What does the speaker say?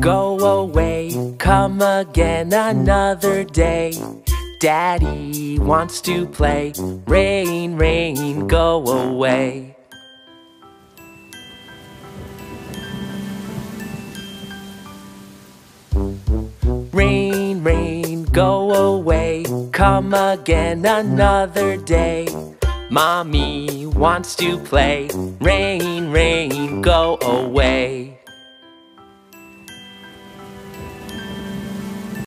Go away, come again another day. Daddy wants to play. Rain, rain, go away. Rain, rain, go away. Come again another day. Mommy wants to play. Rain, rain, go away.